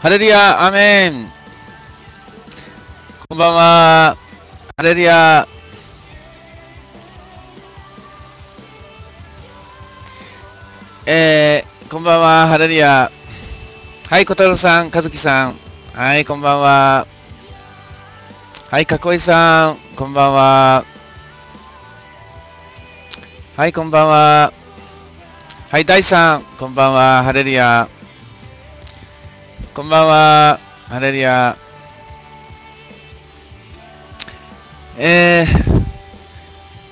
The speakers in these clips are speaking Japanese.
ハレルヤ、アメン。こんばんは。ハレルヤ。えー、こんばんは。ハレルヤ。はい、小太郎さん、和樹さん。はい、こんばんは。はい、かこいさん。こんばんは。はい、こんばんは。はい、大さん。こんばんは。ハレルヤ。こんばんは。ハレルヤ。えー、今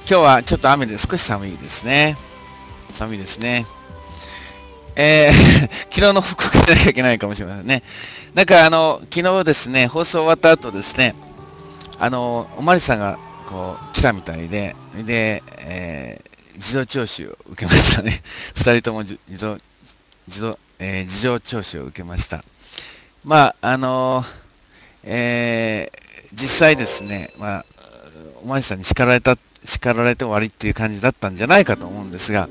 日はちょっと雨で少し寒いですね。寒いですね。えー、昨日の報告しなきゃいけないかもしれませんね。なんかあの、昨日ですね、放送終わった後ですね、あの、おまりさんがこう来たみたいで、で、えー、自動聴取を受けましたね。二人とも自動、自動、えー、自動聴取を受けました。まあ、あのえー、実際ですね、まあ、おまりさんに叱られた、叱られて終わりっていう感じだったんじゃないかと思うんですが、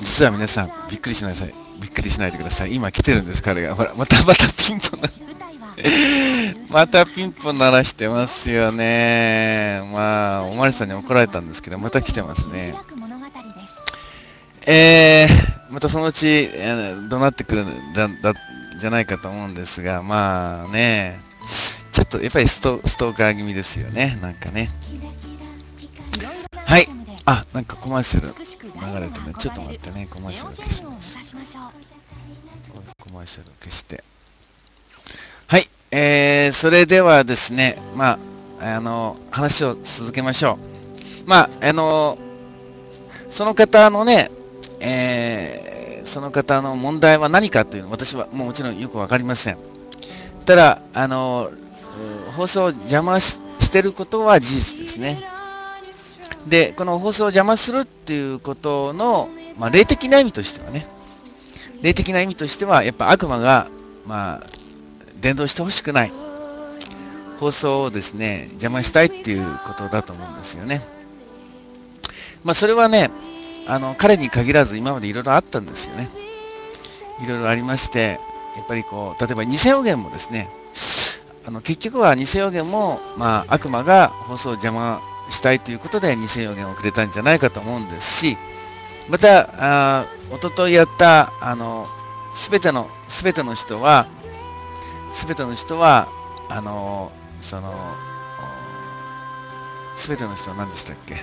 実は皆さん、びっくりしなさい。びっくりしないでください。今来てるんです、彼が。ほら、またまたピンポンな、またピンポン鳴らしてますよね。まあ、おまりさんに怒られたんですけど、また来てますね。えー、またそのうち、えー、どうなってくるんだ、だ、じゃないかと思うんですが、まあね、ちょっとやっぱりストストーカー気味ですよね、なんかね。はい。あ、なんかコマーシャル流れてね。ちょっと待ってね、コマーシャル消します。コマーシャル消して。はい。えー、それではですね、まあ、あの、話を続けましょう。まあ、あの、その方のね、えー、その方の問題は何かというのは私はもうもちろんよくわかりません。ただ、あの、放送を邪魔してることは事実ですね。で、この放送を邪魔するっていうことの、まあ、霊的な意味としてはね、霊的な意味としては、やっぱ悪魔が、まあ、伝道してほしくない。放送をですね、邪魔したいっていうことだと思うんですよね。まあ、それはね、あの、彼に限らず今までいろいろあったんですよね。いろいろありまして、やっぱりこう、例えば偽予言もですね、あの結局は偽予言も、まあ、悪魔が放送を邪魔したいということで2004年をくれたんじゃないかと思うんですし、また、あ一昨日やった、あの、すべての、すべての人は、すべての人は、あの、その、すべての人は何でしたっけ、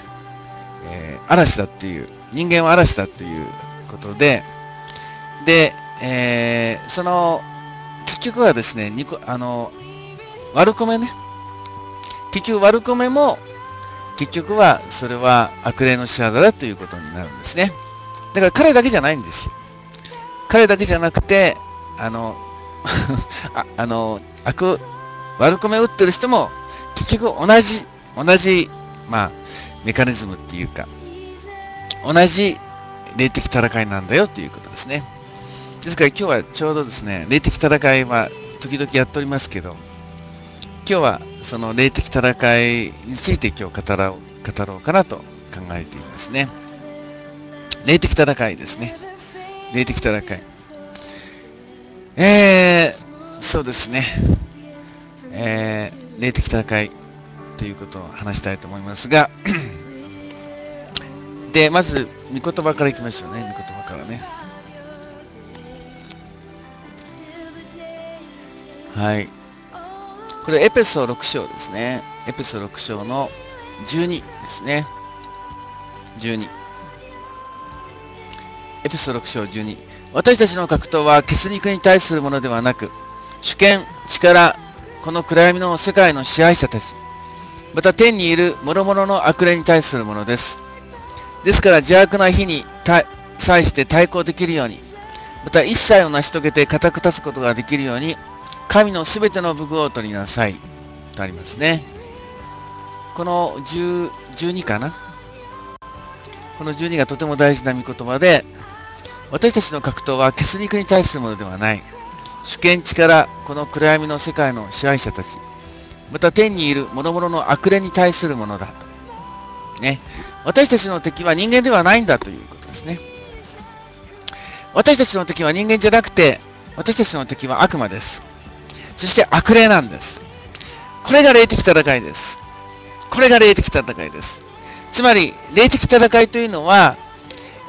えー、嵐だっていう、人間は嵐だっていうことで、で、えー、その、結局はですね、あの、悪コメね、結局悪コメも結局はそれは悪霊の仕業だということになるんですね。だから彼だけじゃないんですよ。彼だけじゃなくて、あの、ああの、悪、悪コメ打ってる人も結局同じ、同じ、まあ、メカニズムっていうか、同じ霊的戦いなんだよということですね。ですから今日はちょうどですね、霊的戦いは時々やっておりますけど、今日はその霊的戦いについて今日語ろう語ろうかなと考えていますね。霊的戦いですね。霊的戦い。えー、そうですね。えー、霊的戦いということを話したいと思いますが、で、まず、御言葉からいきましょうね。御言葉からね。はい。これエペソ6章ですね。エペソ6章の12ですね。12。エペソ6章12。私たちの格闘は血肉に対するものではなく、主権、力、この暗闇の世界の支配者たち、また天にいる諸々の悪霊に対するものです。ですから邪悪な日に際して対抗できるように、また一切を成し遂げて固く立つことができるように、神のすべての武具を取りなさい。とありますね。この10 12かな？この12がとても大事な御言葉で、私たちの格闘は血肉に対するものではない。主権力、この暗闇の世界の支配者たち、また天にいる諸々の悪霊に対するものだと。ね。私たちの敵は人間ではないんだということですね。私たちの敵は人間じゃなくて、私たちの敵は悪魔です。そして悪霊なんです。これが霊的戦いです。これが霊的戦いです。つまり、霊的戦いというのは、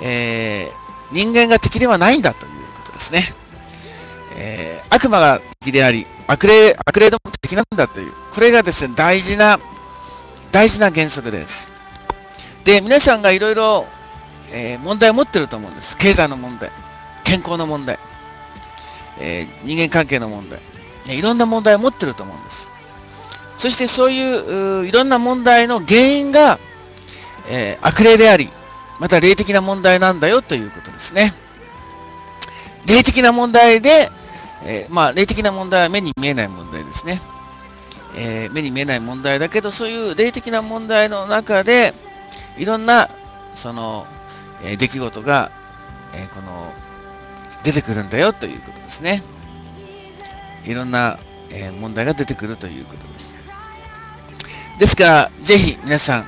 えー、人間が敵ではないんだということですね。えー、悪魔が敵であり、悪霊、悪霊ども敵なんだという、これがですね、大事な、大事な原則です。で、皆さんがいろいろ、問題を持ってると思うんです。経済の問題、健康の問題、えー、人間関係の問題、ね、いろんな問題を持ってると思うんです。そしてそういういろんな問題の原因が、えー、悪霊であり、また霊的な問題なんだよということですね。霊的な問題で、えー、まあ、霊的な問題は目に見えない問題ですね。えー、目に見えない問題だけど、そういう霊的な問題の中で、いろんな、その、え、出来事が、えこの、出てくるんだよということですね。いろんな、え問題が出てくるということです。ですから、ぜひ皆さん、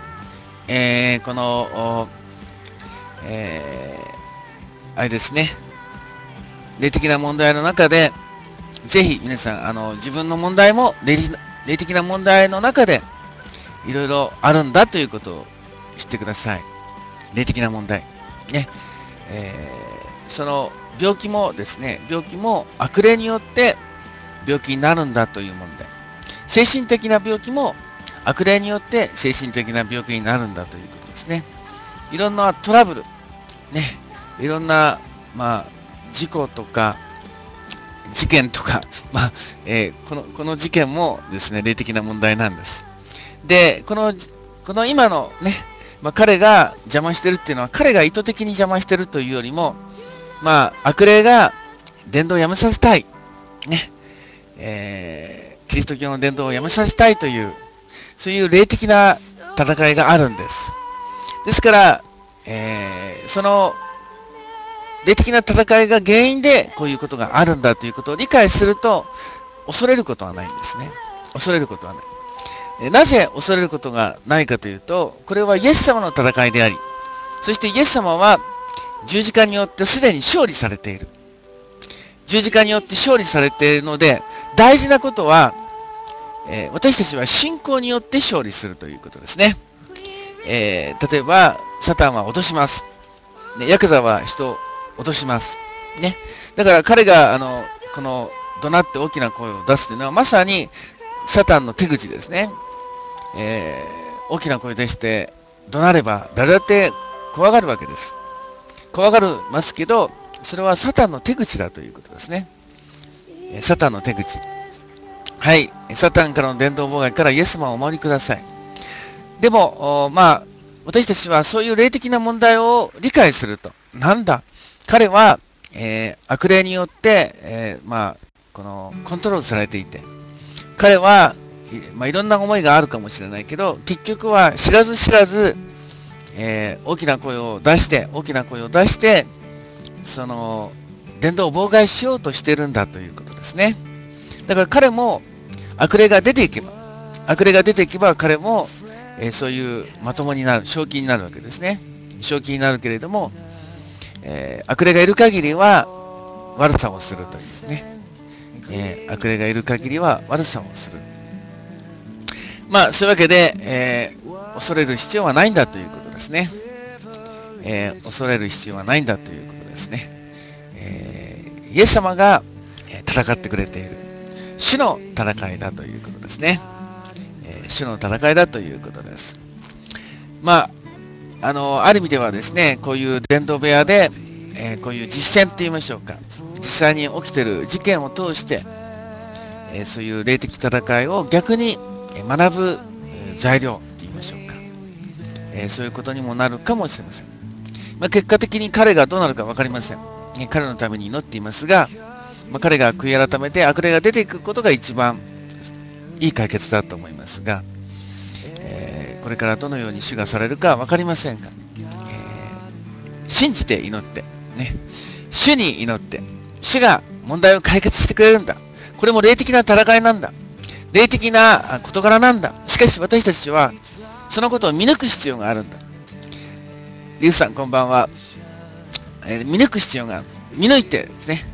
えこの、えあれですね、霊的な問題の中で、ぜひ皆さん、あの、自分の問題も霊的な問題の中で、いろいろあるんだということを知ってください。霊的な問題。ね。えー、その病気もですね、病気も悪霊によって病気になるんだという問題。精神的な病気も悪霊によって精神的な病気になるんだということですね。いろんなトラブル、ね、いろんな、まあ、事故とか、事件とか、まあ、えー、この、この事件もですね、霊的な問題なんです。で、この、この今のね、まあ、彼が邪魔してるっていうのは、彼が意図的に邪魔してるというよりも、まあ、悪霊が伝道をやめさせたい。ね。えー、キリスト教の伝道をやめさせたいという、そういう霊的な戦いがあるんです。ですから、えー、その霊的な戦いが原因でこういうことがあるんだということを理解すると、恐れることはないんですね。恐れることはない。なぜ恐れることがないかというと、これはイエス様の戦いであり、そしてイエス様は十字架によってすでに勝利されている。十字架によって勝利されているので、大事なことは、えー、私たちは信仰によって勝利するということですね。えー、例えば、サタンは脅します。ね、ヤクザは人を落とします。ね。だから彼が、あの、この、怒鳴って大きな声を出すというのは、まさに、サタンの手口ですね。えー、大きな声出して、怒鳴れば、誰だって怖がるわけです。怖がるますけど、それはサタンの手口だということですね。サタンの手口。はい。サタンからの伝道妨害からイエスマをお守りください。でも、まあ、私たちはそういう霊的な問題を理解すると。なんだ？彼は、えー、悪霊によって、えー、まあ、この、コントロールされていて、彼は、まあ、いろんな思いがあるかもしれないけど、結局は知らず知らず、えー、大きな声を出して、大きな声を出して、その、伝道を妨害しようとしてるんだということですね。だから彼も、悪霊が出ていけば、悪霊が出ていけば彼も、えー、そういうまともになる、正気になるわけですね。正気になるけれども、えー、悪霊がいる限りは悪さをするというね、えー、悪霊がいる限りは悪さをする。まあ、そういうわけで、えー、恐れる必要はないんだということですね。えー、恐れる必要はないんだということですね。えー、イエス様が戦ってくれている。主の戦いだということですね。え、主の戦いだということです。まあ、あの、ある意味ではですね、こういう伝道部屋で、え、こういう実践と言いましょうか、実際に起きてる事件を通して、え、そういう霊的戦いを逆に学ぶ材料と言いましょうか、え、そういうことにもなるかもしれません。まあ、結果的に彼がどうなるか分かりません。彼のために祈っていますが、まあ、彼が悔い改めて悪霊が出ていくことが一番いい解決だと思いますが、えーこれからどのように主がされるか分かりませんが、えー、信じて祈って、ね、主に祈って、主が問題を解決してくれるんだ。これも霊的な戦いなんだ。霊的な事柄なんだ。しかし私たちは、そのことを見抜く必要があるんだ。リュウさん、こんばんは。えー、見抜く必要がある。見抜いてですね。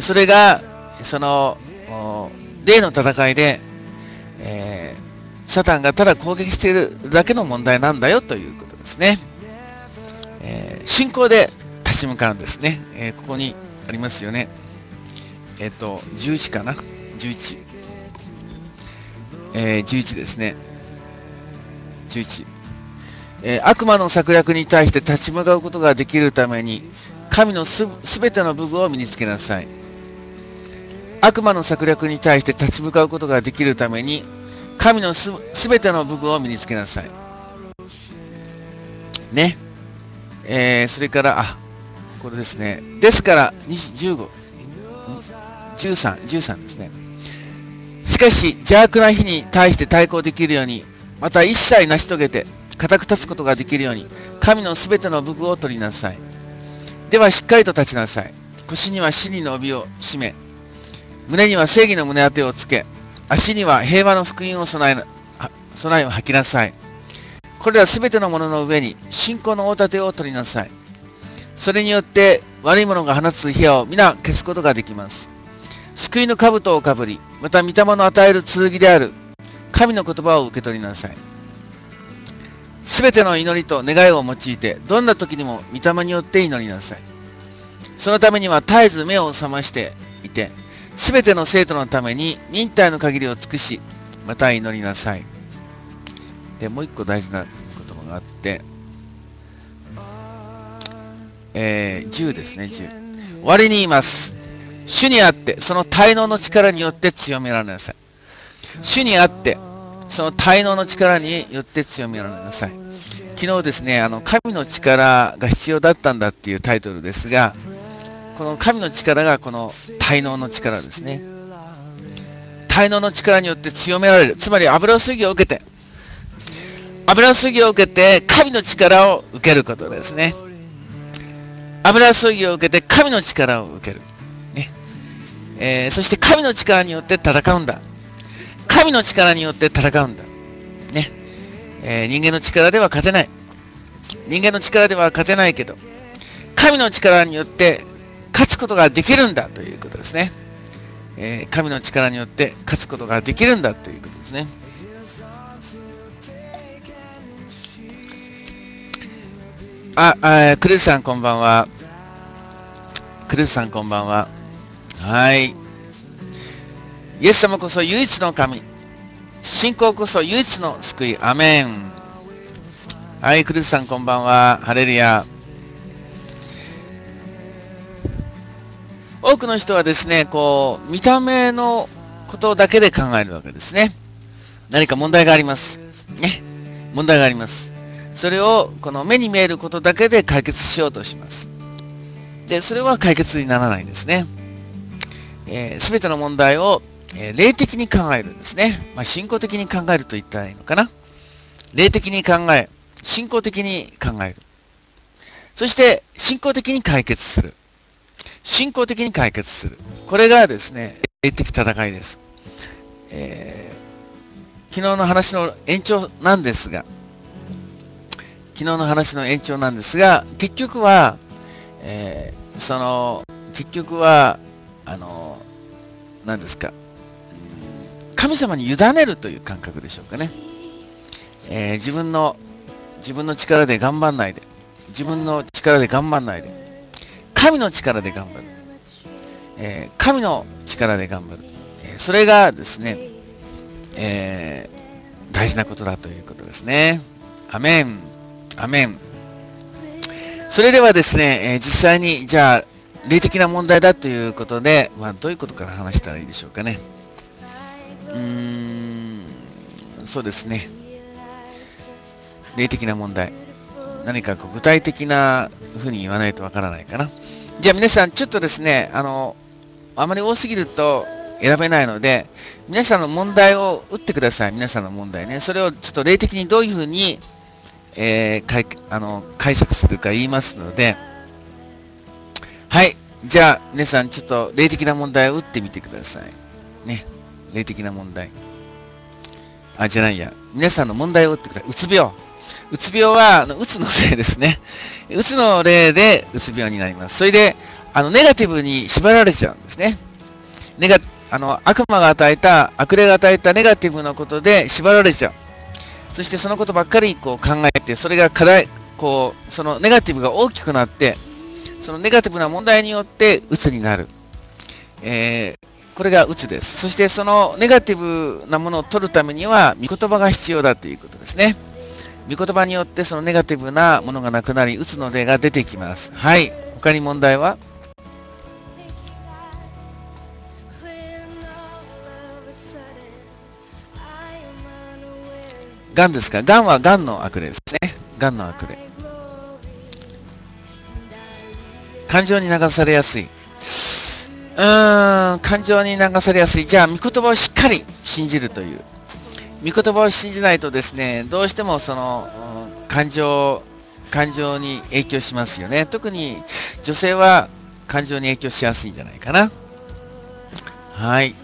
それが、その、霊の戦いで、えー、サタンがただ攻撃しているだけの問題なんだよということですね。えー、信仰で立ち向かうんですね。えー、ここにありますよね。えっ、と、11かな ?11。えー、11ですね。11。えー、悪魔の策略に対して立ち向かうことができるために、神のすべての武具を身につけなさい。悪魔の策略に対して立ち向かうことができるために、神のすべての武具を身につけなさい。ね。えー、それから、あ、これですね。ですから、15、13、13ですね。しかし、邪悪な日に対して対抗できるように、また一切成し遂げて、固く立つことができるように、神のすべての武具を取りなさい。ではしっかりと立ちなさい。腰には死にの帯を締め、胸には正義の胸当てをつけ、足には平和の福音を備え備えを吐きなさい。これらすべてのものの上に信仰の大盾を取りなさい。それによって悪い者が放つ火矢を皆消すことができます。救いの兜をかぶり、また御霊の与える剣である神の言葉を受け取りなさい。すべての祈りと願いを用いて、どんな時にも御霊によって祈りなさい。そのためには絶えず目を覚ましていて、すべての生徒のために忍耐の限りを尽くし、また祈りなさい。で、もう一個大事な言葉があって、えー、10ですね、10。終わりに言います。主にあって、その滞納の力によって強められなさい。主にあって、その滞納の力によって強められなさい。昨日ですね、あの、神の力が必要だったんだっていうタイトルですが、この神の力がこの滞納の力ですね。滞納の力によって強められる。つまり油水ぎを受けて、油水ぎを受けて神の力を受けることですね。油注ぎを受けて神の力を受ける。えー、そして神の力によって戦うんだ。神の力によって戦うんだ。ねえー、人間の力では勝てない。人間の力では勝てないけど、神の力によって勝つことができるんだということですね。えー、神の力によって勝つことができるんだということですね。あ、あクルスさんこんばんは。クルスさんこんばんは。はい。イエス様こそ唯一の神。信仰こそ唯一の救い。アメン。はい、クルスさんこんばんは。ハレルヤ。多くの人はですね、こう、見た目のことだけで考えるわけですね。何か問題があります。ね。問題があります。それをこの目に見えることだけで解決しようとします。で、それは解決にならないんですね。す、えー、べ、ての問題を、えー、霊的に考えるんですね。まあ、信仰的に考えると言ったらいいのかな。霊的に考え、信仰的に考える。そして、信仰的に解決する。信仰的に解決する。これがですね、霊的戦いです。えー、昨日の話の延長なんですが、昨日の話の延長なんですが、結局は、えー、その、結局は、あの、何ですか、神様に委ねるという感覚でしょうかね。えー、自分の、自分の力で頑張んないで、自分の力で頑張んないで、神の力で頑張る。えー、神の力で頑張る。えー、それがですね、え、大事なことだということですね。アメン。アメン。それではですね、え、実際に、じゃあ、霊的な問題だということで、まあ、どういうことから話したらいいでしょうかね。うーん、そうですね。霊的な問題。何かこう具体的な風に言わないとわからないかな。じゃあ皆さん、ちょっとですね、あの、あまり多すぎると選べないので、皆さんの問題を打ってください。皆さんの問題ね。それをちょっと霊的にどういうふうにえー、かいあの解釈するか言いますので、はい。じゃあ、皆さん、ちょっと霊的な問題を打ってみてください。ね。霊的な問題。あ、じゃないや。皆さんの問題を打ってください。うつ病。うつ病は、あのうつの例ですね。うつの例でうつ病になります。それで、あの、ネガティブに縛られちゃうんですね。ネガあの、悪魔が与えた、悪霊が与えたネガティブなことで縛られちゃう。そしてそのことばっかりこう考えて、それが課題、こう、そのネガティブが大きくなって、そのネガティブな問題によって鬱になる。えー、これが鬱です。そしてそのネガティブなものを取るためには、御言葉が必要だということですね。御言葉によってそのネガティブなものがなくなり、鬱の例が出てきます。はい。他に問題は？がんですか？がんはがんの悪霊ですね。がんの悪霊。感情に流されやすい。うーん、感情に流されやすい。じゃあ、御言葉をしっかり信じるという。御言葉を信じないとですね、どうしてもその、感情、感情に影響しますよね。特に女性は感情に影響しやすいんじゃないかな。はい。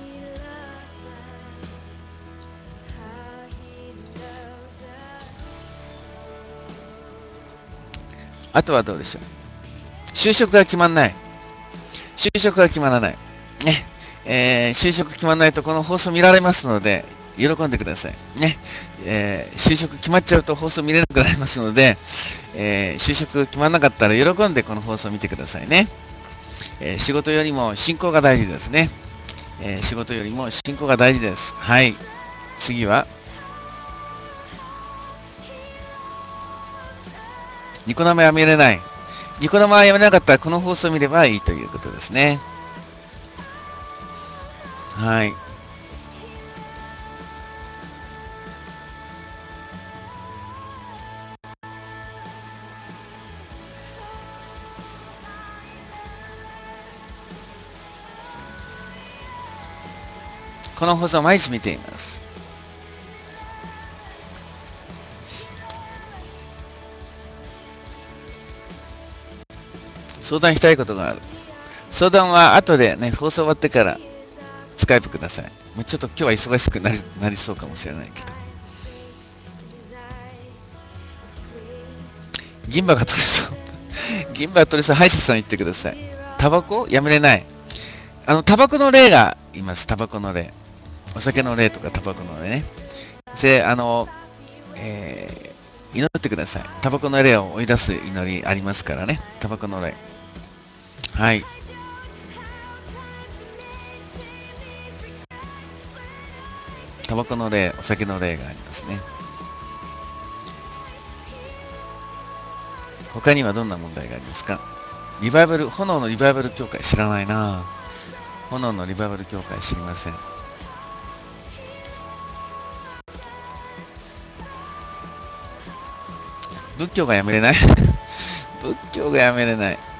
あとはどうでしょう？就職が決まんない。就職が決まらない。ね。えー、就職決まらないとこの放送見られますので、喜んでください。ね。えー、就職決まっちゃうと放送見れなくなりますので、えー、就職決まらなかったら喜んでこの放送見てくださいね。えー、仕事よりも進行が大事ですね。え仕事よりも進行が大事です。はい。次は、ニコ生やめれない。ニコ生はやめなかったらこの放送を見ればいいということですね。はい。この放送毎日見ています。相談したいことがある。相談は後でね、放送終わってからスカイプください。もうちょっと今日は忙しくなりなりそうかもしれないけど。銀歯が取れそう。銀歯が取れそう。歯医者さん行ってください。タバコ？やめれない。あの、タバコの例がいます。タバコの例。お酒の例とかタバコの例ね。で、あの、えー、祈ってください。タバコの例を追い出す祈りありますからね。タバコの例。はい。タバコの例、お酒の例がありますね。他にはどんな問題がありますか？リバイバル、炎のリバイバル協会知らないな炎のリバイバル協会知りません。仏教がやめれない 仏教がやめれない。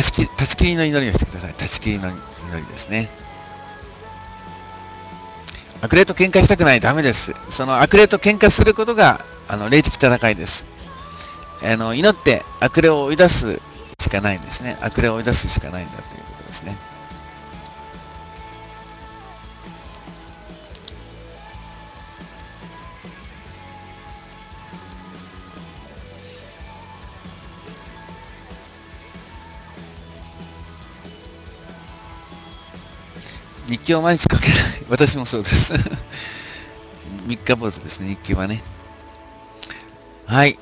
断ち切り、断ち切りの祈りをしてください。断ち切りの祈りですね。悪霊と喧嘩したくない。ダメです。その悪霊と喧嘩することが、あの、霊的戦いです。あの、祈って悪霊を追い出すしかないんですね。悪霊を追い出すしかないんだということですね。日記を毎日書けない。私もそうです。三日坊主ですね、日記はね。はい。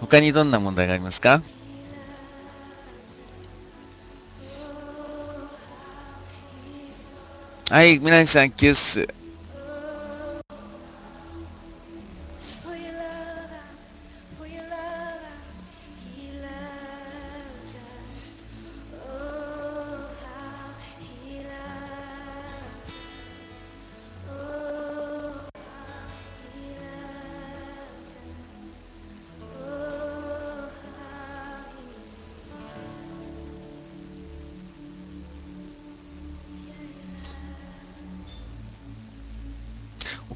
他にどんな問題がありますか？はい、みなみさん、キュース。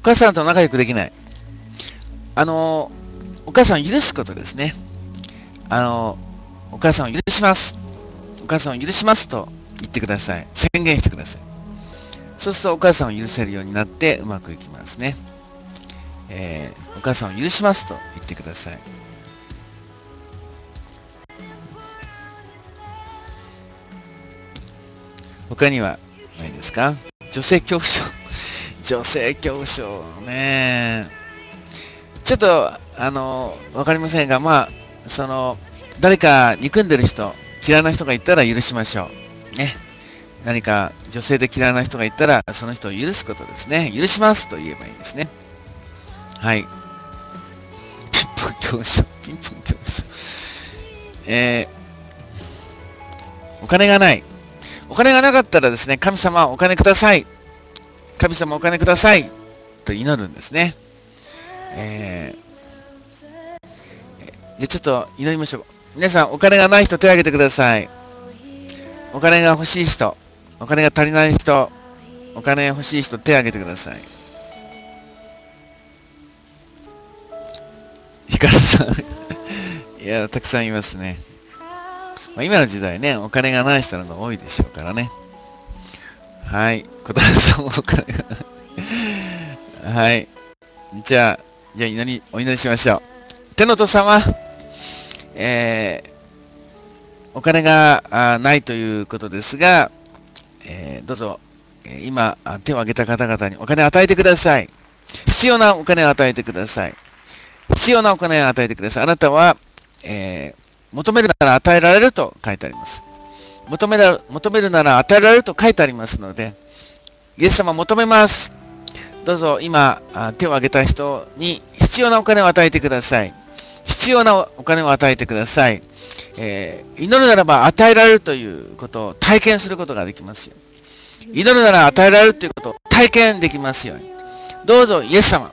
母さんと仲良くできない。あの、お母さんを許すことですね。あの、お母さんを許します。お母さんを許しますと言ってください。宣言してください。そうするとお母さんを許せるようになってうまくいきますね。えー、お母さんを許しますと言ってください。他にはないですか？女性恐怖症。女性恐怖症ね。ちょっと、あの、わかりませんが、まあ、その、誰か憎んでる人、嫌いな人がいたら許しましょう。ね。何か女性で嫌いな人がいたら、その人を許すことですね。許しますと言えばいいですね。はい。ピンポン恐怖症、ピンポン恐怖症。えー、お金がない。お金がなかったらですね、神様お金ください。神様お金ください。と祈るんですね。えー、じゃちょっと祈りましょう。皆さん、お金がない人手を挙げてください。お金が欲しい人。お金が足りない人、お金欲しい人、手を挙げてください。ヒカルさん いや、たくさんいますね。まあ、今の時代ね、お金がない人の方が多いでしょうからね。はい。小田さんもお金がはい。じゃあ、じゃあ祈り、お祈りしましょう。天の父様、えー、お金がないということですが、えー、どうぞ、え今、手を挙げた方々にお金を与えてください。必要なお金を与えてください。必要なお金を与えてください。あなたは、えー、求めるなら与えられると書いてあります。求めら求めるなら与えられると書いてありますので、イエス様求めます。どうぞ今、手を挙げた人に必要なお金を与えてください。必要なお金を与えてください。えー、祈るならば与えられるということを体験することができますよ。祈るなら与えられるということを体験できますように。どうぞイエス様。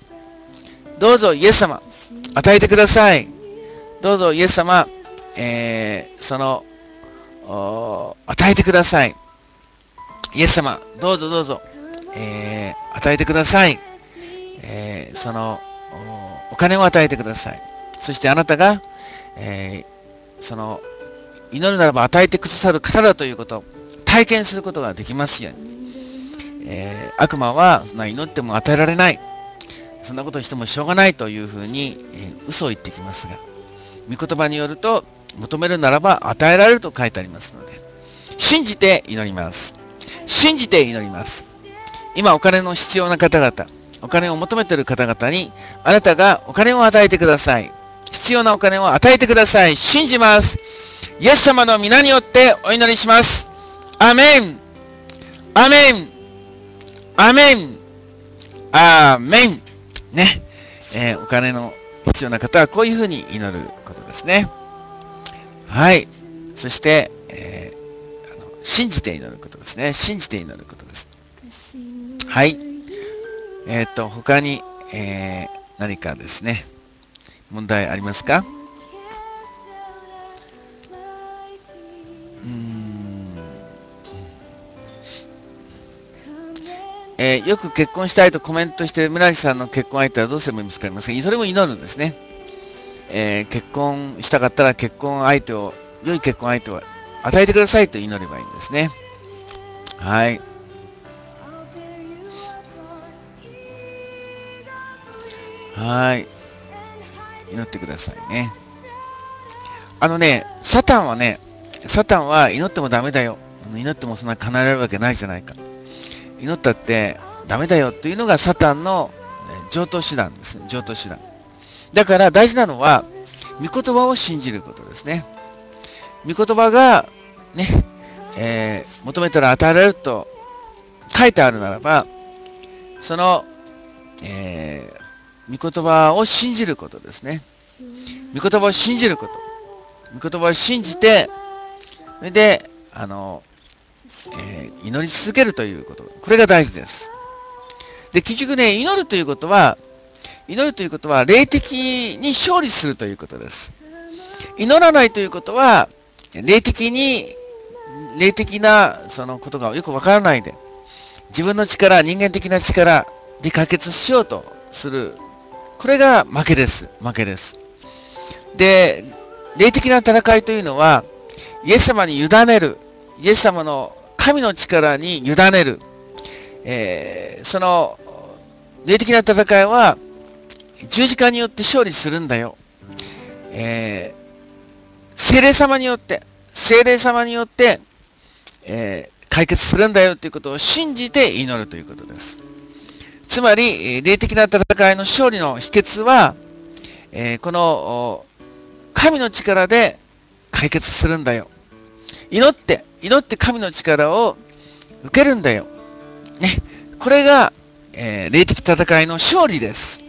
どうぞイエス様。与えてください。どうぞイエス様。えー、その、与えてください。イエス様、どうぞどうぞ、えー、与えてください。えー、そのお金を与えてください。そしてあなたが、えその祈るならば与えてくださる方だということを体験することができますように、えー、悪魔はそんな祈っても与えられないそんなことをしてもしょうがないというふうに、えー、嘘を言ってきますが御言葉によると求めるならば与えられると書いてありますので信じて祈ります信じて祈ります今お金の必要な方々お金を求めている方々にあなたがお金を与えてください必要なお金を与えてください。信じます。イエス様の皆によってお祈りします。アメン。アメン。アメン。アメン。ね。えー、お金の必要な方はこういうふうに祈ることですね。はい。そして、えー、あの信じて祈ることですね。信じて祈ることです。はい。えっ、ー、と、他に、えー、何かですね。問題ありますか？えー、よく結婚したいとコメントして村木さんの結婚相手はどうすれば見つか？りますかそれも祈るんですね、えー、結婚したかったら結婚相手を良い結婚相手を与えてくださいと祈ればいいんですねはいはい祈ってくださいね。あのね、サタンはね、サタンは祈ってもダメだよ。祈ってもそんな叶えられるわけないじゃないか。祈ったってダメだよというのがサタンの上等手段ですね。上等手段。だから大事なのは、御言葉を信じることですね。御言葉が、ね、えー、求めたら与えられると書いてあるならば、その、えー、御言葉を信じることですね。御言葉を信じること。御言葉を信じて、それで、あの、えー、祈り続けるということ。これが大事です。で、結局ね、祈るということは、祈るということは、霊的に勝利するということです。祈らないということは、霊的に、霊的なそのことがよくわからないで、自分の力、人間的な力で解決しようとするこれが負けです。負けです。で、霊的な戦いというのは、イエス様に委ねる。イエス様の神の力に委ねる。えー、その、霊的な戦いは、十字架によって勝利するんだよ。えー、精霊様によって、精霊様によって、えー、解決するんだよということを信じて祈るということです。つまり、霊的な戦いの勝利の秘訣は、えー、この神の力で解決するんだよ。祈って、祈って神の力を受けるんだよ。ね。これが、えー、霊的戦いの勝利です。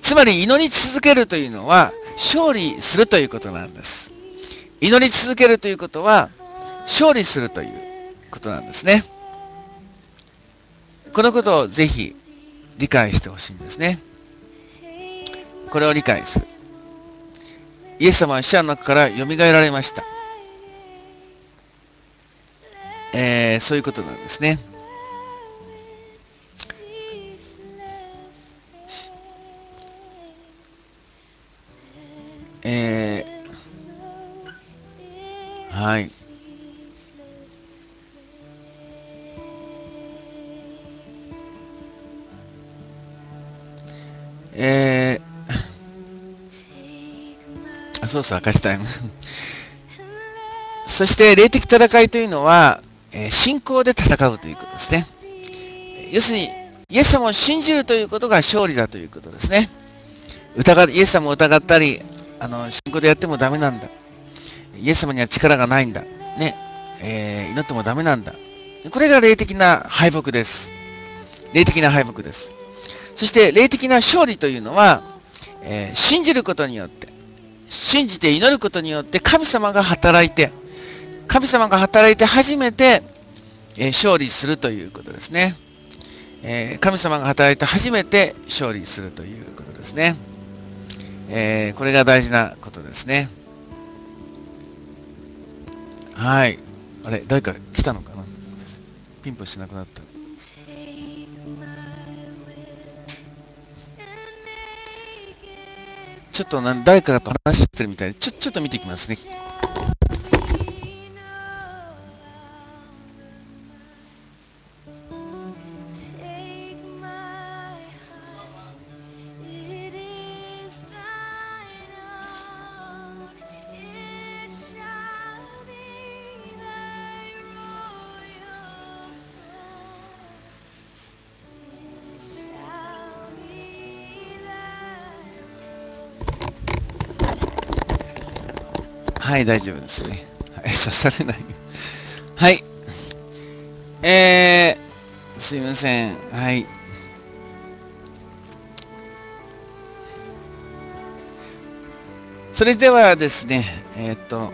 つまり祈り続けるというのは勝利するということなんです。祈り続けるということは勝利するということなんですね。このことをぜひ理解してほしいんですね。これを理解する。イエス様は死者の中から蘇られました。えー、そういうことなんですね。えー、はい。えー、あ、そうそう、赤字タイム。そして、霊的戦いというのは、えー、信仰で戦うということですね。要するに、イエス様を信じるということが勝利だということですね。疑イエス様を疑ったり、あの、信仰でやってもダメなんだ。イエス様には力がないんだ。ね。えー、祈ってもダメなんだ。これが霊的な敗北です。霊的な敗北です。そして、霊的な勝利というのは、えー、信じることによって、信じて祈ることによって神様が働いて、神様が働いて初めて、えー、勝利するということですね。えー、神様が働いて初めて勝利するということですね。えー、これが大事なことですね。はい。あれ、誰か来たのかな？ピンポンしなくなった。ちょっと誰かと話してるみたいで、ちょ、ちょっと見ていきますね。はい、大丈夫ですね。はい、刺されない。はい。えー、すいません。はい。それではですね、えー、っと、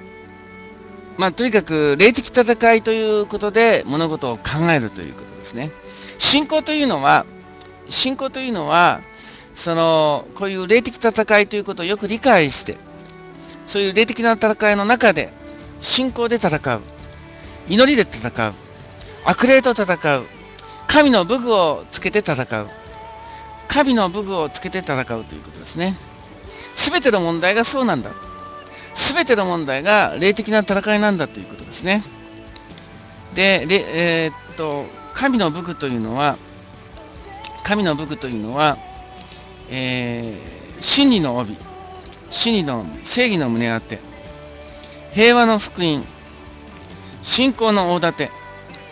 まあ、とにかく、霊的戦いということで物事を考えるということですね。信仰というのは、信仰というのは、その、こういう霊的戦いということをよく理解して、そういう霊的な戦いの中で、信仰で戦う。祈りで戦う。悪霊と戦う。神の武具をつけて戦う。神の武具をつけて戦うということですね。すべての問題がそうなんだ。すべての問題が霊的な戦いなんだということですね。で、えー、っと、神の武具というのは、神の武具というのは、えー、真理の帯。真理の正義の胸当て平和の福音信仰の大盾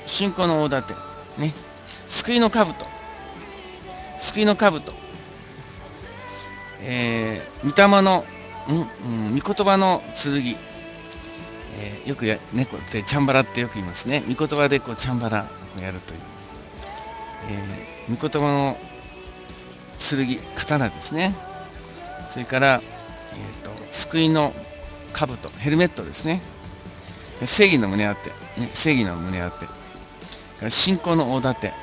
信仰の大盾ね救いの兜救いの兜えー、御霊の、うんうん、御言葉の剣、えー、よくや猫ってチャンバラってよく言いますね。御言葉でこうチャンバラをやるという、えー、御言葉の剣刀ですね。それからえーと、救いの兜ヘルメットですね。正義の胸当て、ね、正義の胸当て。信仰の大盾、ね、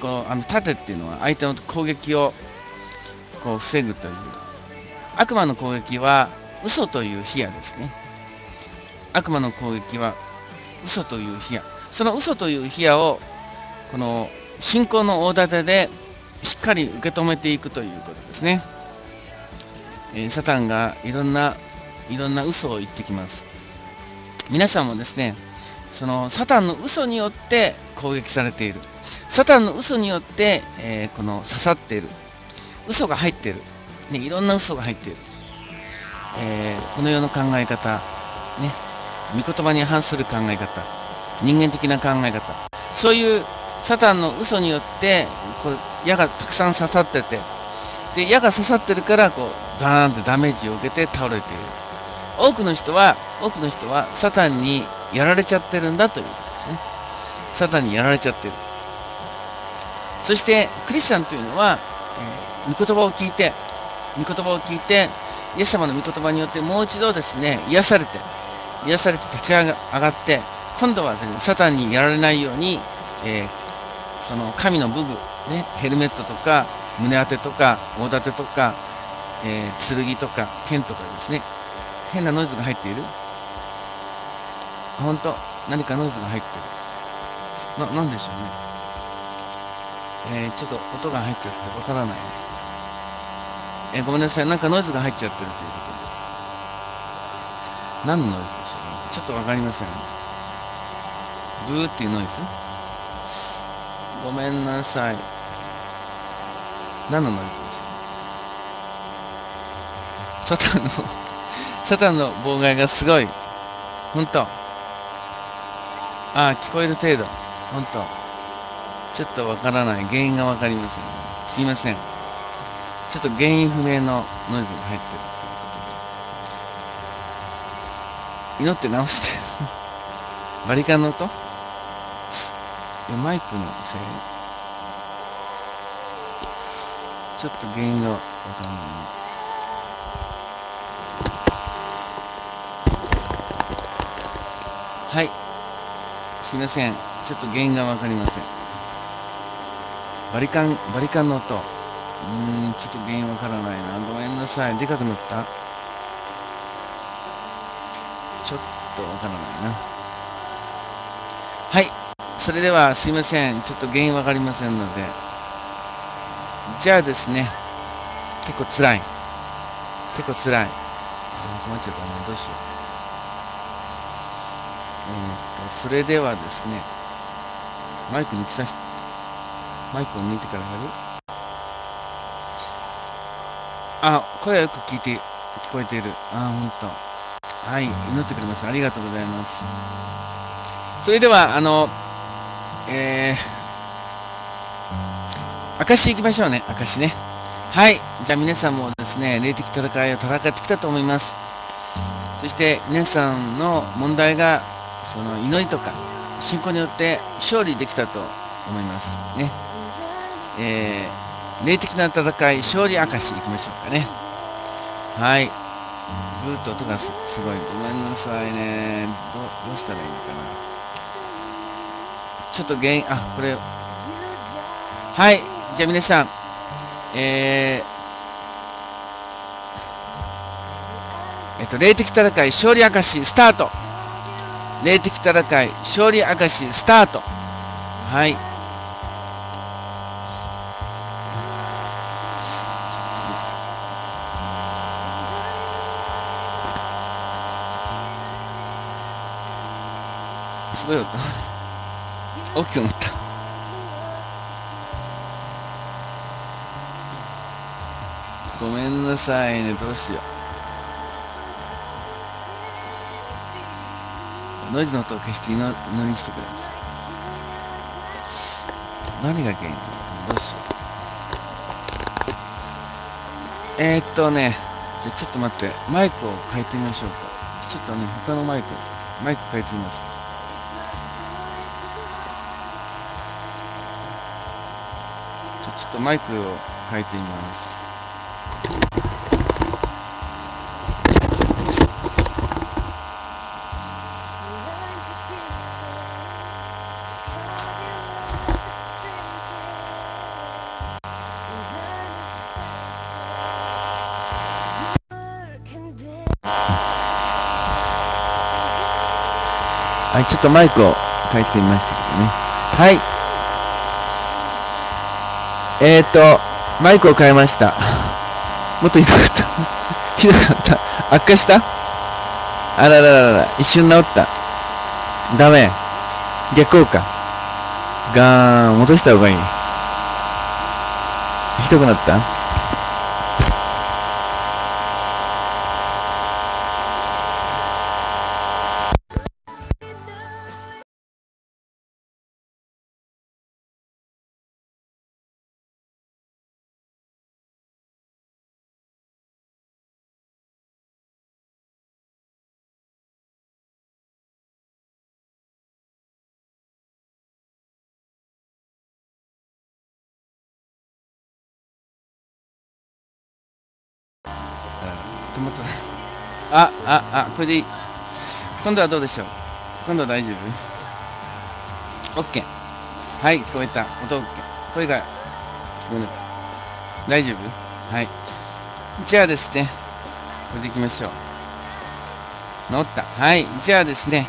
こうあの盾っていうのは相手の攻撃をこう防ぐという悪魔の攻撃は嘘という火矢ですね。悪魔の攻撃は嘘という火矢。その嘘という火矢をこの信仰の大盾でしっかり受け止めていくということですね。えサタンがいろんないろんな嘘を言ってきます。皆さんもですねそのサタンの嘘によって攻撃されている。サタンの嘘によって、えー、この刺さっている。嘘が入っている、ね、いろんな嘘が入っている、えー、この世の考え方ね御言葉に反する考え方、人間的な考え方。そういうサタンの嘘によってこう矢がたくさん刺さっててで矢が刺さってるからこうダーンってダメージを受けて倒れている。多くの人は多くの人はサタンにやられちゃってるんだということですね。サタンにやられちゃってる。そしてクリスチャンというのは、えー、御言葉を聞いて御言葉を聞いてイエス様の御言葉によってもう一度ですね癒されて癒されて立ち上がって今度は、ね、サタンにやられないように、えー、その神の武具、ね、ヘルメットとか胸当てとか大盾とか、えー、剣とか剣とかですね変なノイズが入っている本当？何かノイズが入ってるな、なんでしょうね。えー、ちょっと音が入っちゃってわからない、ね。えー、ごめんなさい。なんかノイズが入っちゃってるということで。何のノイズでしょうね。ちょっとわかりません、ブーっていうノイズ？ごめんなさい。何のノイズ？サタンのサタンの妨害がすごい。本当ああ、聞こえる程度。本当ちょっとわからない。原因がわかりません、すいません。ちょっと原因不明のノイズが入ってるということで。祈って直して。バリカンの音？マイクのせい？ちょっと原因がわからな。い。すいません。ちょっと原因がわかりません。バリカン、バリカンの音。うーん、ちょっと原因わからないな。ごめんなさい。でかくなった？ちょっとわからないな。はい。それではすいません。ちょっと原因わかりませんので。じゃあですね。結構辛い。結構辛い。困っちゃったな。どうしよう。えー、それではですねマイク抜きさしマイクを抜いてからやる？あ声はよく聞いて聞こえている。あ本当はい祈ってくれます。ありがとうございます。それではあのえー、証行きましょうね。証ね。はいじゃあ皆さんもですね霊的戦いを戦ってきたと思います。そして皆さんの問題がその祈りとか信仰によって勝利できたと思いますね。えー、霊的な戦い、勝利明かしいきましょうかね。はい。ブーと音がすごい。ごめんなさいねど。どうしたらいいのかな。ちょっと原因、あ、これ。はい。じゃあ皆さん、えー、えっと、霊的戦い、勝利明かし、スタート霊的戦い。勝利明かしスタート。はい。すごい音。大きくなった。ごめんなさいね。どうしよう。ノイズの音を消して祈りしてください。何が原因どうしよう。えー、っとね、じゃちょっと待って、マイクを変えてみましょうか。ちょっとね、他のマイク、マイク変えてみます。ちょちょっとマイクを変えてみます。ちょっとマイクを変えてみましたけどね。はい。えーと、マイクを変えました。もっとひどかった。ひどかった。悪化した？あらららら、一瞬治った。ダメ。逆効果。ガーン、戻した方がいい。ひどくなったこれでいい。今度はどうでしょう？今度は大丈夫 ?OK。はい、聞こえた。音 OK。声が聞こえなかった。大丈夫？はい。じゃあですね、これでいきましょう。治った。はい。じゃあですね、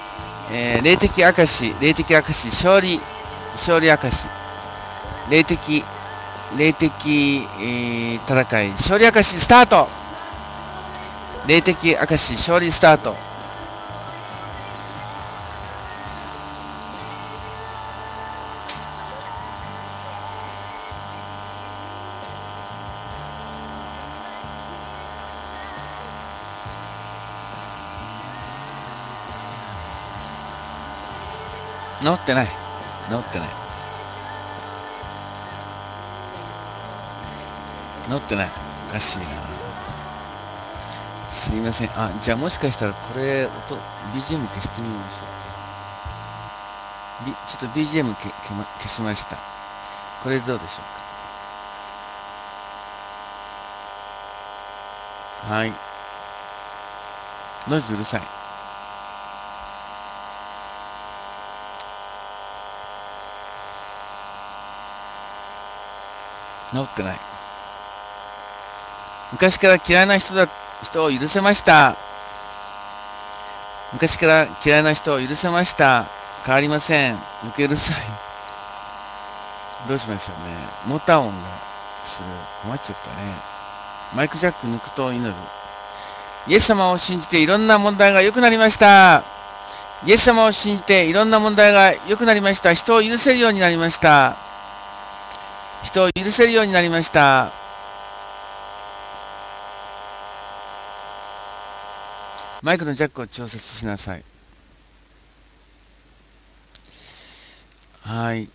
えー、霊的証、霊的証、勝利、勝利証、霊的、霊的、えー、戦い、勝利証、スタート霊的証、勝利スタート。治ってない。治ってない。治ってない。おかしいな。すいません。あ、じゃあもしかしたらこれ、音、BGM 消してみましょう。B、ちょっと BGM けけ、ま、消しました。これどうでしょうか？はい。ノイズうるさい。治ってない。昔から嫌いな人だ、人を許せました。昔から嫌いな人を許せました。変わりません。受けるさい。どうしましょうね。モーター音がする。困っちゃったね。マイクジャック抜くと祈る。イエス様を信じていろんな問題が良くなりました。イエス様を信じていろんな問題が良くなりました。人を許せるようになりました。人を許せるようになりました。マイクのジャックを調節しなさい。はい。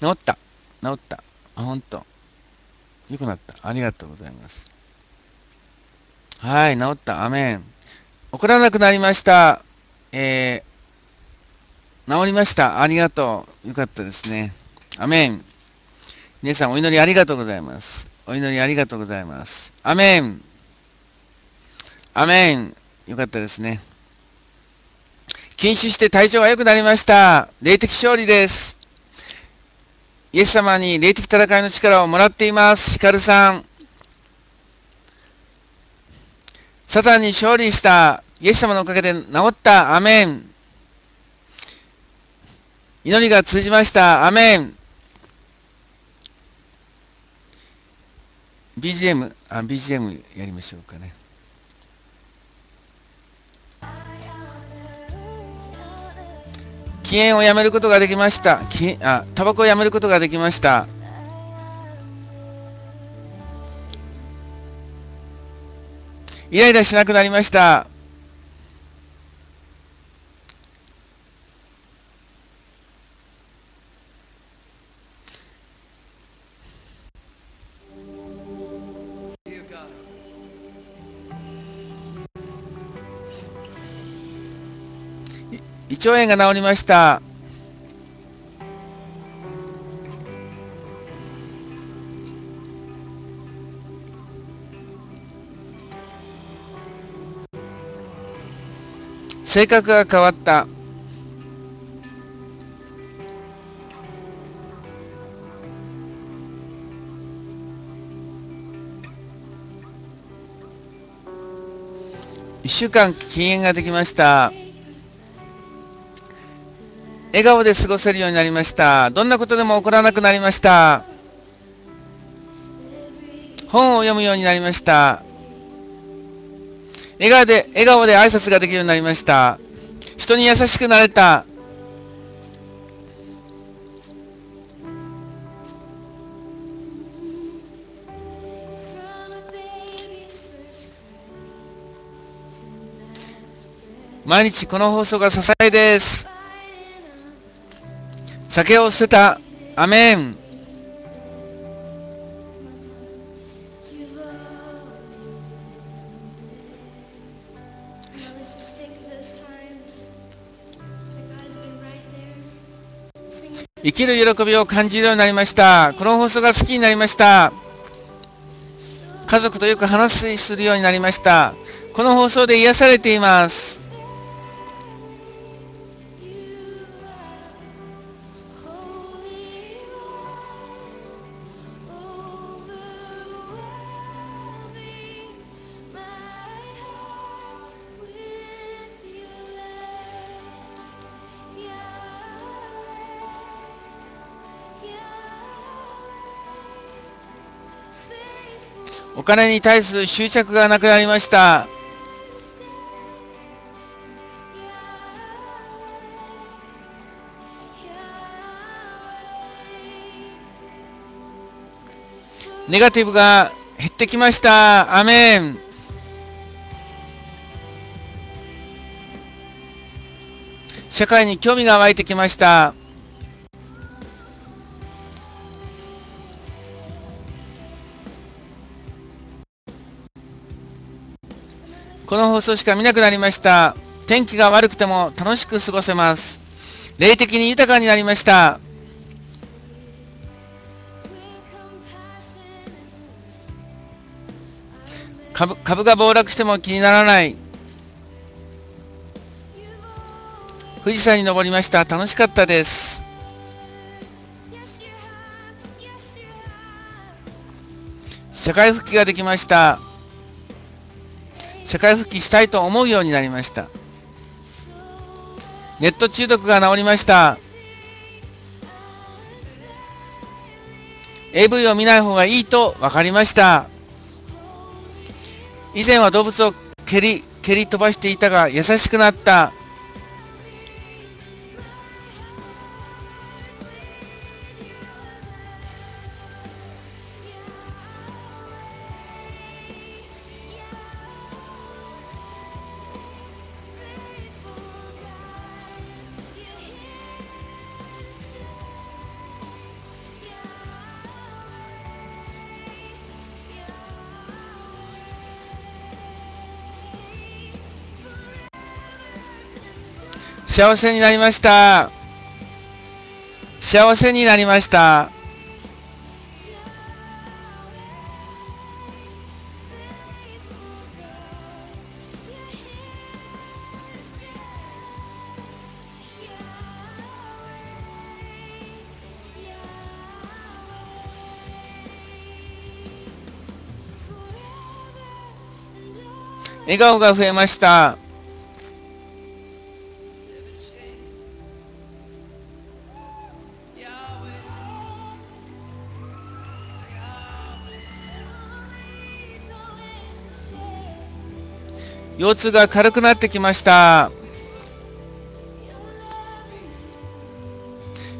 治った。治った。あ、ほんと。良くなった。ありがとうございます。はい、治った。アメン。怒らなくなりました。えー、治りました。ありがとう。よかったですね。アメン。皆さんお祈りありがとうございます。お祈りありがとうございます。アメン。アメン。よかったですね。禁酒して体調が良くなりました。霊的勝利です。イエス様に霊的戦いの力をもらっています。ヒカルさん。サタンに勝利した。イエス様のおかげで治った。アメン。祈りが通じました。アメン。BGM、あ、BGM やりましょうかね。禁煙をやめることができました。あ、タバコをやめることができました。イライラしなくなりました。胃腸炎が治りました。性格が変わった。一週間禁煙ができました。笑顔で過ごせるようになりました。どんなことでも起こらなくなりました。本を読むようになりました。笑顔で、笑顔で挨拶ができるようになりました。人に優しくなれた。毎日この放送が支えです。酒を捨てた。アメン。生きる喜びを感じるようになりましたこの放送が好きになりました家族とよく話するようになりましたこの放送で癒されています金に対する執着がなくなりました。ネガティブが減ってきました。アメン。社会に興味が湧いてきました。この放送しか見なくなりました。天気が悪くても楽しく過ごせます。霊的に豊かになりました。株株が暴落しても気にならない。富士山に登りました。楽しかったです。社会復帰ができました。社会復帰したいと思うようになりました。ネット中毒が治りました。AV を見ない方がいいと分かりました。以前は動物を蹴り蹴り飛ばしていたが優しくなった。幸せになりました。幸せになりました。笑顔が増えました。腰痛が軽くなってきました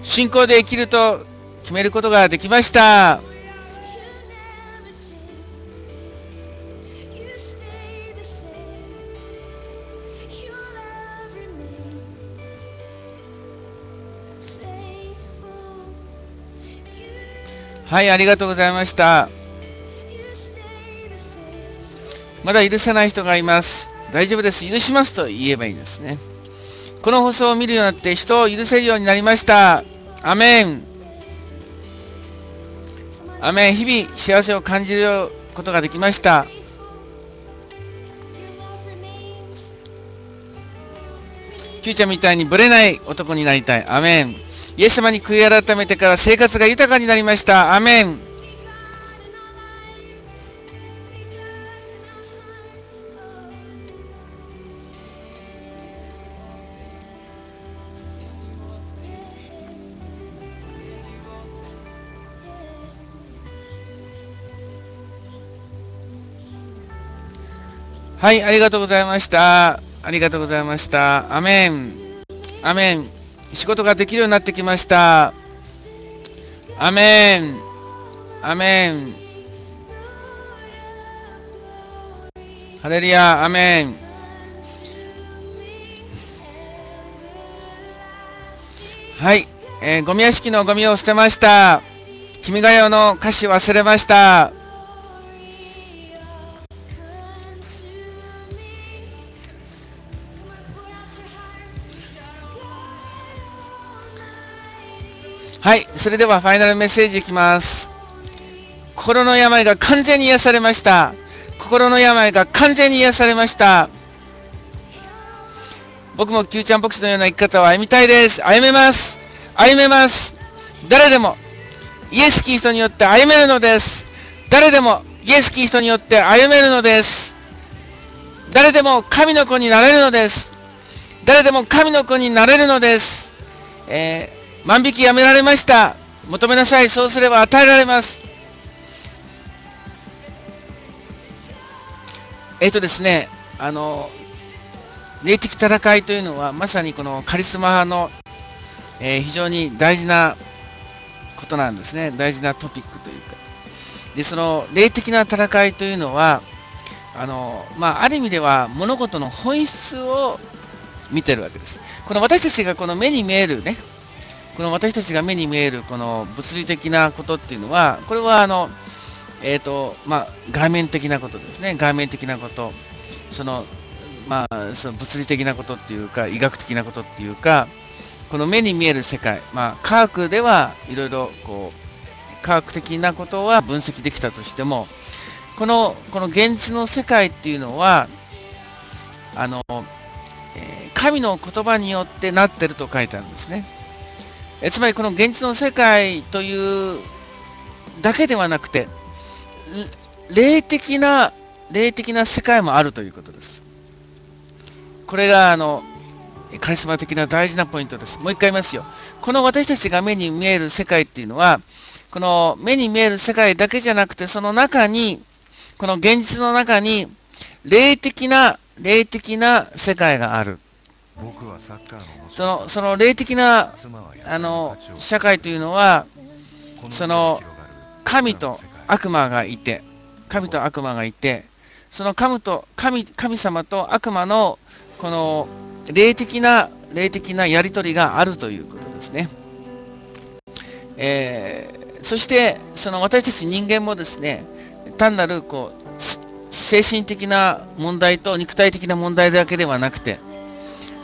信仰で生きると決めることができましたはい、ありがとうございました。まだ許せない人がいます。大丈夫です。許しますと言えばいいですね。この放送を見るようになって人を許せるようになりました。アメン。アメン。日々幸せを感じることができました。キューちゃんみたいにぶれない男になりたい。アメン。イエス様に悔い改めてから生活が豊かになりました。アメン。はい、ありがとうございました。ありがとうございました。アメン。アメン。仕事ができるようになってきました。アメン。アメン。ハレリア、アメン。はい、えー、ゴミ屋敷のゴミを捨てました。君が代の歌詞忘れました。それではファイナルメッセージいきます。心の病が完全に癒されました。心の病が完全に癒されました。僕も Q ちゃんボックスのような生き方を歩みたいです。歩めます。歩めます。誰でもイエス・キリストによって歩めるのです。誰でもイエス・キリストによって歩めるのです。誰でも神の子になれるのです。誰でも神の子になれるのです。えー、万引きやめられました。求めなさい。そうすれば与えられます。えっ、ー、とですね、あの、霊的戦いというのは、まさにこのカリスマ派の、えー、非常に大事なことなんですね。大事なトピックというか。で、その霊的な戦いというのは、あの、まあ、ある意味では物事の本質を見てるわけです。この私たちがこの目に見えるね、この私たちが目に見えるこの物理的なことっていうのは、これはあの、えっ、ー、と、まあ、外面的なことですね。外面的なこと。その、まあ、その物理的なことっていうか、医学的なことっていうか、この目に見える世界、まあ、科学ではいろいろこう科学的なことは分析できたとしてもこのこの現実の世界っていうのはあの、神の言葉によってなってると書いてあるんですね。えつまりこの現実の世界というだけではなくて霊的な霊的な世界もあるということです。これがあのカリスマ的な大事なポイントです。もう一回言いますよ。この私たちが目に見える世界っていうのは、この目に見える世界だけじゃなくて、その中に、この現実の中に、霊的な、霊的な世界がある。僕はサッカーのそのその霊的なあの社会というのは、その神と悪魔がいて、神と悪魔がいて、その神と神神様と悪魔のこの霊的な、霊的なやり取りがあるということですね。えー、そして、その私たち人間もですね、単なるこう精神的な問題と肉体的な問題だけではなくて、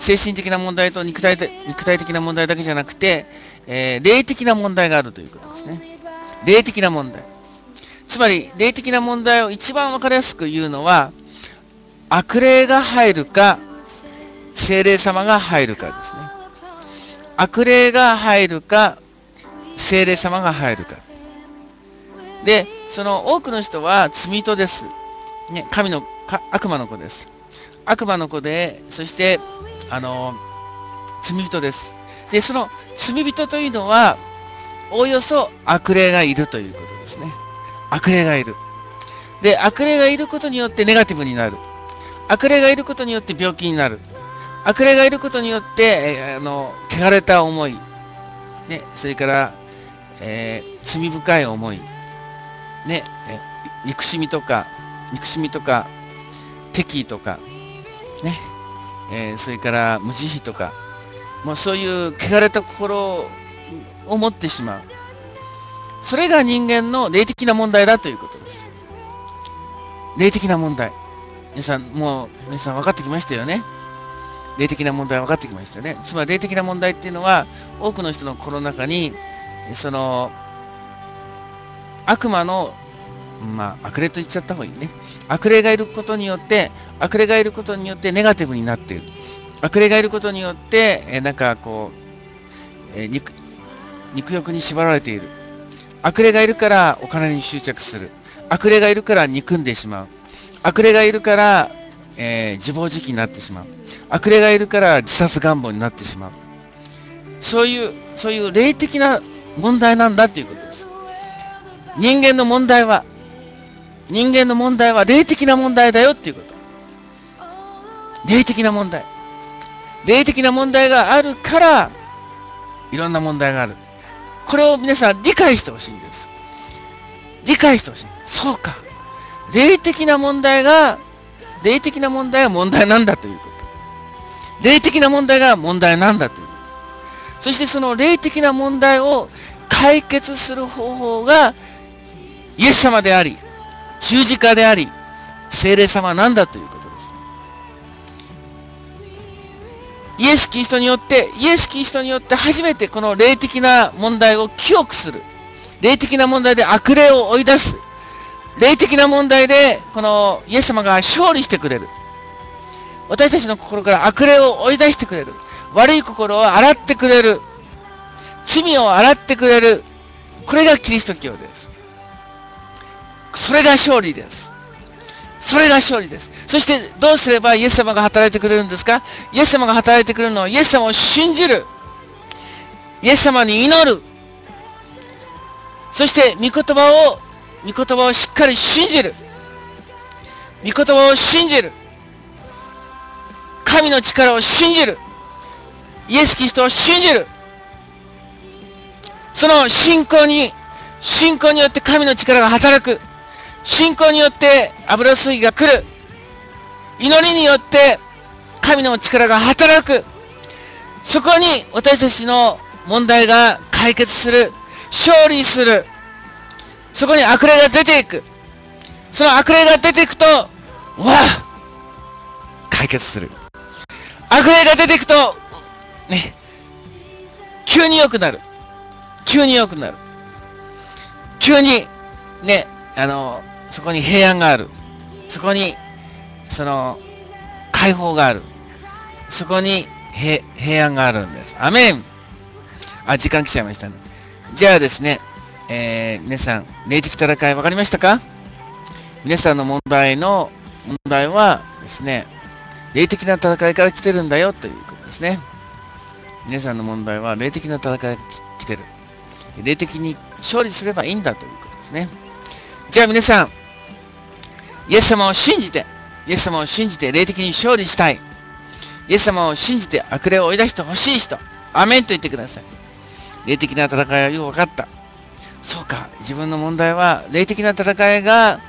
精神的な問題と肉体肉体的な問題だけじゃなくて、えー、霊的な問題があるということですね。霊的な問題。つまり、霊的な問題を一番わかりやすく言うのは、悪霊が入るか、精霊様が入るかですね。悪霊が入るか、精霊様が入るか。で、その多くの人は罪人です。ね、神の、悪魔の子です。悪魔の子で、そして、あの、罪人です。で、その罪人というのは、おおよそ悪霊がいるということですね。悪霊がいる。で、悪霊がいることによってネガティブになる。悪霊がいることによって病気になる。悪霊がいることによって、えー、あの汚れた思い、ね、それから、えー、罪深い思い、ね、え憎しみとか、憎しみとか、敵意とか、ね、えー、それから無慈悲とか、まあ、そういう汚れた心を持ってしまう。それが人間の霊的な問題だということです。霊的な問題。皆さん、もう、皆さん分かってきましたよね。霊的な問題分かってきましたよね。つまり霊的な問題っていうのは、多くの人の心の中に、その、悪魔の、まあ、悪霊と言っちゃった方がいいね。悪霊がいることによって、悪霊がいることによってネガティブになっている。悪霊がいることによって、えなんかこう、え肉、肉欲に縛られている。悪霊がいるからお金に執着する。悪霊がいるから憎んでしまう。悪霊がいるから、えー、自暴自棄になってしまう。悪霊がいるから自殺願望になってしまう。そういう、そういう霊的な問題なんだということです。人間の問題は、人間の問題は霊的な問題だよっていうこと。霊的な問題。霊的な問題があるから、いろんな問題がある。これを皆さん理解してほしいんです。理解してほしい。そうか。霊的な問題が、霊的な問題は問題なんだということ。霊的な問題が問題なんだということ。そしてその霊的な問題を解決する方法がイエス様であり、十字架であり、精霊様なんだということです。イエス・キリストによって、イエス・キリストによって初めてこの霊的な問題を清くする。霊的な問題で悪霊を追い出す。霊的な問題で、このイエス様が勝利してくれる。私たちの心から悪霊を追い出してくれる。悪い心を洗ってくれる。罪を洗ってくれる。これがキリスト教です。それが勝利です。それが勝利です。そしてどうすればイエス様が働いてくれるんですか？イエス様が働いてくれるのはイエス様を信じる。イエス様に祈る。そして御言葉を、御言葉をしっかり信じる。御言葉を信じる。神の力を信じる。イエス・キリストを信じる。その信仰に、信仰によって神の力が働く。信仰によって油水が来る。祈りによって神の力が働く。そこに私たちの問題が解決する。勝利する。そこに悪霊が出ていく。その悪霊が出ていくと、わあ解決する。悪霊が出ていくと、ね、急に良くなる。急に良くなる。急に、ね、あの、そこに平安がある。そこに、その、解放がある。そこに平安があるんです。アメンあ、時間来ちゃいましたね。じゃあですね、えー、皆さん、霊的戦い分かりましたか？皆さんの問題の、問題はですね、霊的な戦いから来てるんだよということですね。皆さんの問題は霊的な戦いが来てる。霊的に勝利すればいいんだということですね。じゃあ皆さん、イエス様を信じて、イエス様を信じて霊的に勝利したい。イエス様を信じて悪霊を追い出してほしい人、アメンと言ってください。霊的な戦いはよく分かった。そうか、自分の問題は霊的な戦いが、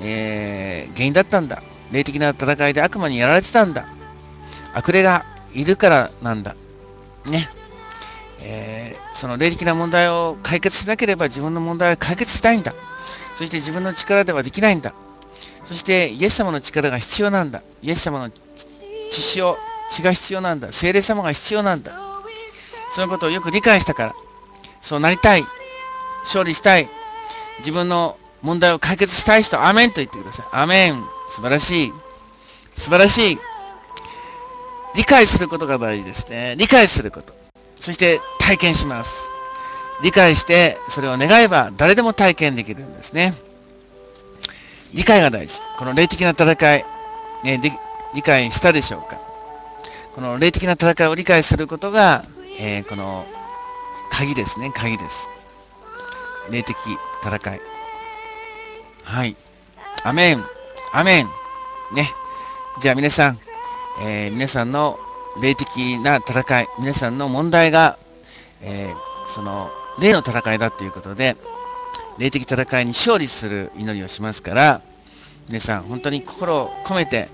えー、原因だったんだ。霊的な戦いで悪魔にやられてたんだ。悪霊がいるからなんだ。ね。えー、その霊的な問題を解決しなければ自分の問題を解決したいんだ。そして自分の力ではできないんだ。そしてイエス様の力が必要なんだ。イエス様の血潮、血が必要なんだ。精霊様が必要なんだ。そういうことをよく理解したから、そうなりたい。勝利したい。自分の問題を解決したい人、アメンと言ってください。アメン。素晴らしい。素晴らしい。理解することが大事ですね。理解すること。そして体験します。理解してそれを願えば誰でも体験できるんですね。理解が大事。この霊的な戦い、ね、理解したでしょうか？この霊的な戦いを理解することが、えー、この鍵ですね、鍵です。霊的戦い。はい。アメン。アメン。ね。じゃあ皆さん、えー、皆さんの霊的な戦い、皆さんの問題が、えー、その霊の戦いだということで、霊的戦いに勝利する祈りをしますから、皆さん本当に心を込めて、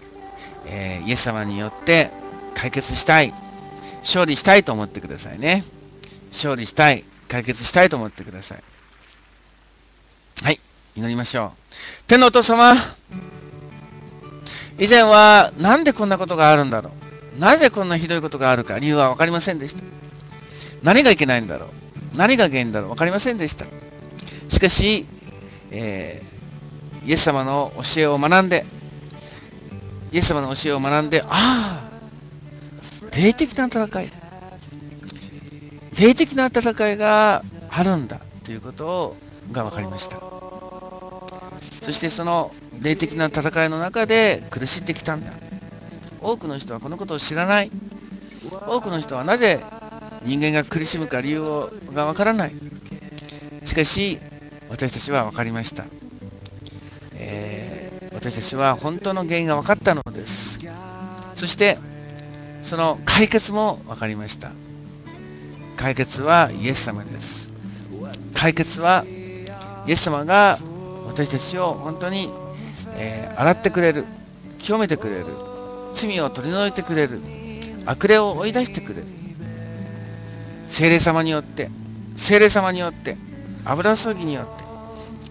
えー、イエス様によって解決したい、勝利したいと思ってくださいね。勝利したい、解決したいと思ってください。はい、祈りましょう。天のお父様、以前はなんでこんなことがあるんだろう。なぜこんなひどいことがあるか理由は分かりませんでした。何がいけないんだろう。何が原因だろう分かりませんでした。しかし、えー、イエス様の教えを学んで、イエス様の教えを学んで、ああ、霊的な戦い。霊的な戦いがあるんだということが分かりました。そしてその霊的な戦いの中で苦しんできたんだ。多くの人はこのことを知らない。多くの人はなぜ人間が苦しむか理由がわからない。しかし、私たちは分かりました。えー、私たちは本当の原因が分かったのです。そして、その解決も分かりました。解決はイエス様です。解決はイエス様が私たちを本当に、えー、洗ってくれる、清めてくれる、罪を取り除いてくれる、悪霊を追い出してくれる。精霊様によって、精霊様によって、油注ぎによって、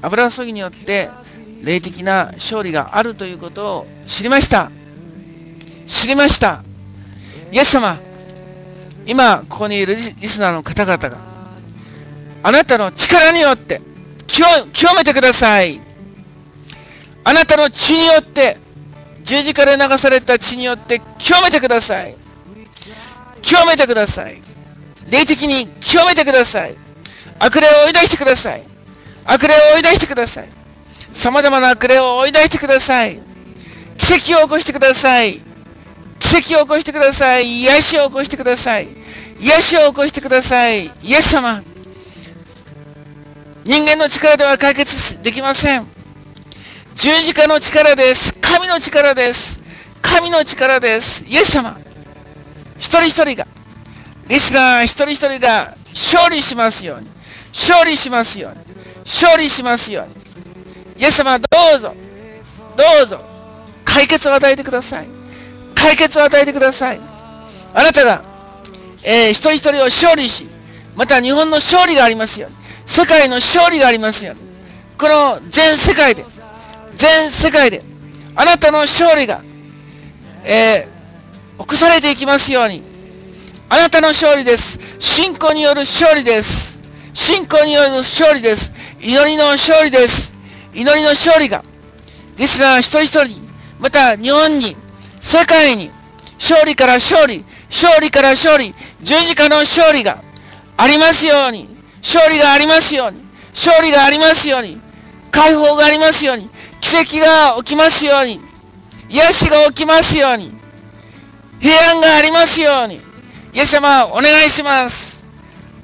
油注ぎによって、霊的な勝利があるということを知りました。知りました。イエス様、今、ここにいるリスナーの方々が、あなたの力によって清清めてください。あなたの血によって、十字架で流された血によって清めてください。清めてください。霊的に清めてください。悪霊を追い出してください。悪霊を追い出してください。様々な悪霊を追い出してください。奇跡を起こしてください。奇跡を起こしてください。癒しを起こしてください。癒しを起こしてください。イエス様。人間の力では解決できません。十字架の力です。神の力です。神の力です。イエス様。一人一人が、リスナー一人一人が勝利しますように。勝利しますように。勝利しますように。イエス様、どうぞ、どうぞ、解決を与えてください。解決を与えてください。あなたが、えー、一人一人を勝利し、また日本の勝利がありますように。世界の勝利がありますように。この全世界で、全世界で、あなたの勝利が、えー、起こされていきますように。あなたの勝利です。信仰による勝利です。信仰による勝利です。祈りの勝利です。祈りの勝利が、リスナー一人一人、また日本に、世界に、勝利から勝利、勝利から勝利、十字架の勝利がありますように、勝利がありますように、勝利がありますように、解放がありますように、奇跡が起きますように、癒しが起きますように、平安がありますように、イエス様、お願いします。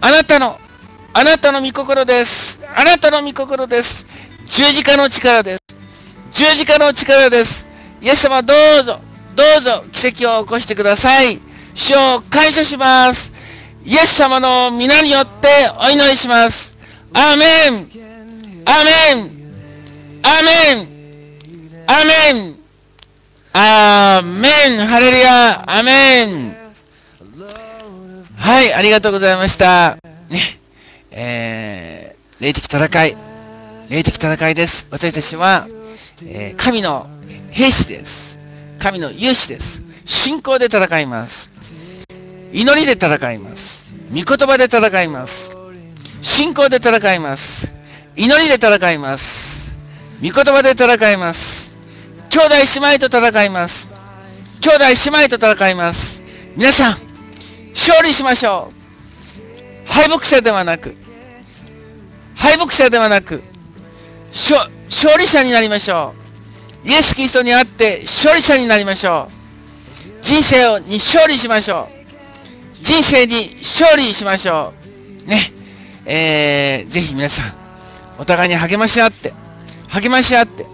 あなたの、あなたの御心です。あなたの御心です。十字架の力です。十字架の力です。イエス様、どうぞ、どうぞ、奇跡を起こしてください。主を感謝します。イエス様の皆によってお祈りします。アーメンアーメンアーメンアーメンアーメンハレルヤアーメンはい、ありがとうございました。ね、えー、霊的戦い、霊的戦いです。私たちは、えー、神の兵士です。神の勇士です。信仰で戦います。祈りで戦います。御言葉で戦います。信仰で戦います。祈りで戦います。御言葉で戦います。兄弟姉妹と戦います。兄弟姉妹と戦います。皆さん、勝利しましょう。敗北者ではなく、敗北者ではなく、勝利者になりましょう。イエス・キリストにあって勝利者になりましょう。人生に勝利しましょう。人生に勝利しましょう。ね。えー、ぜひ皆さん、お互いに励まし合って、励まし合って、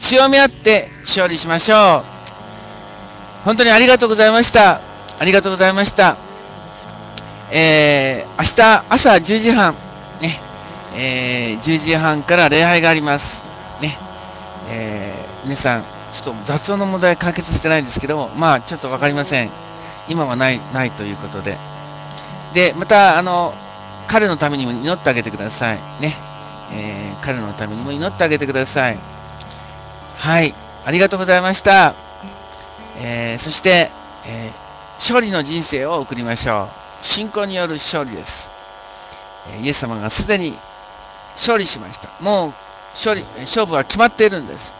強め合って勝利しましょう。本当にありがとうございました。ありがとうございました。えー、明日朝10時半、えー、10時半から礼拝があります。ね、えー、皆さん、ちょっと雑音の問題解決してないんですけど、まあ、ちょっとわかりません。今はない、ないということで。で、また、あの、彼のためにも祈ってあげてください。ね。えー、彼のためにも祈ってあげてください。はい。ありがとうございました。えー、そして、えー、勝利の人生を送りましょう。信仰による勝利です。イエス様がすでに勝利しました。もう勝利、勝負は決まっているんです。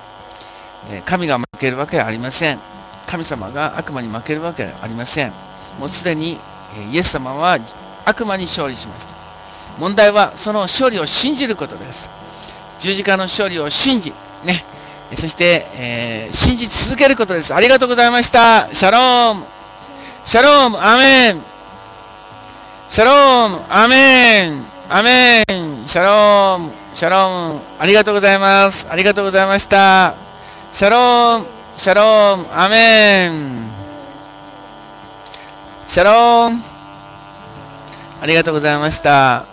神が負けるわけはありません。神様が悪魔に負けるわけはありません。もうすでにイエス様は悪魔に勝利しました。問題はその勝利を信じることです。十字架の勝利を信じ、ね、そして、えー、信じ続けることです。ありがとうございました。シャローム。シャローム。アメン。シャローム。アメン。アメン。シャローム。シャローム。ありがとうございます。ありがとうございました。シャローム。シャローム、アメン。シャローム。ありがとうございました。